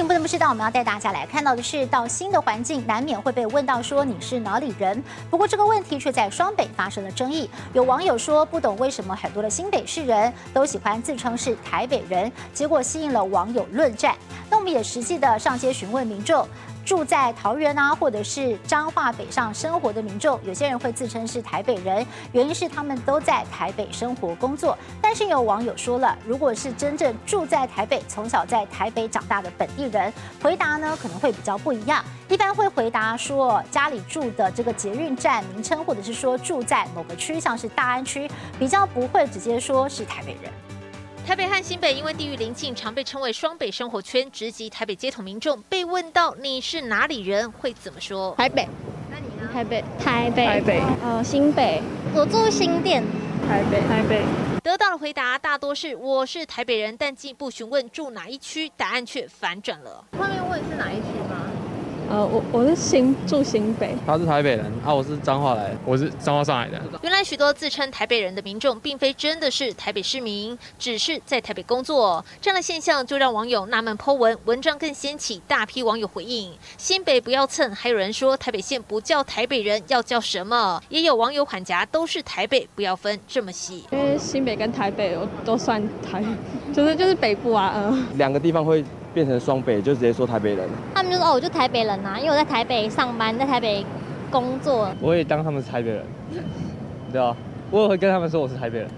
民不能不知道，我们要带大家来看到的是，到新的环境难免会被问到说你是哪里人。不过这个问题却在双北发生了争议。有网友说不懂为什么很多的新北市人都喜欢自称是台北人，结果吸引了网友论战。那我们也实际的上街询问民众。住在桃园啊，或者是彰化北上生活的民众，有些人会自称是台北人，原因是他们都在台北生活工作。但是有网友说了，如果是真正住在台北、从小在台北长大的本地人，回答呢可能会比较不一样，一般会回答说家里住的这个捷运站名称，或者是说住在某个区，像是大安区，比较不会直接说是台北人。台北和新北因为地域邻近，常被称为双北生活圈。直击台北街头民众被问到你是哪里人，会怎么说？台北。那你呢？台北。台北。台北。哦，新北。我住新店。台北。台北。得到的回答大多是我是台北人，但进一步询问住哪一区，答案却反转了。后面问是哪一区吗？呃，我我是新住新北，他是台北人啊，我是彰化来，我是彰化上来的。原来许多自称台北人的民众，并非真的是台北市民，只是在台北工作。这样的现象就让网友纳闷，剖文文章更掀起大批网友回应：新北不要蹭，还有人说台北县不叫台北人，要叫什么？也有网友喊夹都是台北，不要分这么细。因为新北跟台北都都算台，就是就是北部啊，嗯。两个地方会。变成双北就直接说台北人，他们就说哦，我就台北人呐，因为我在台北上班，在台北工作。我也当他们是台北人，对啊，我也会跟他们说我是台北人。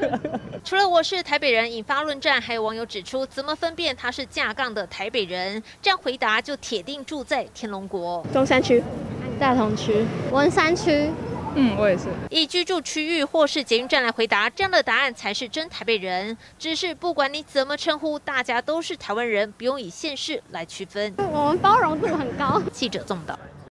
除了我是台北人引发论战，还有网友指出，怎么分辨他是架杠的台北人？这样回答就铁定住在天龙国中山区、大同区、文山区。嗯，我也是。以居住区域或是捷运站来回答，这样的答案才是真台北人。只是不管你怎么称呼，大家都是台湾人，不用以县市来区分。我们包容度很高。记者这么道。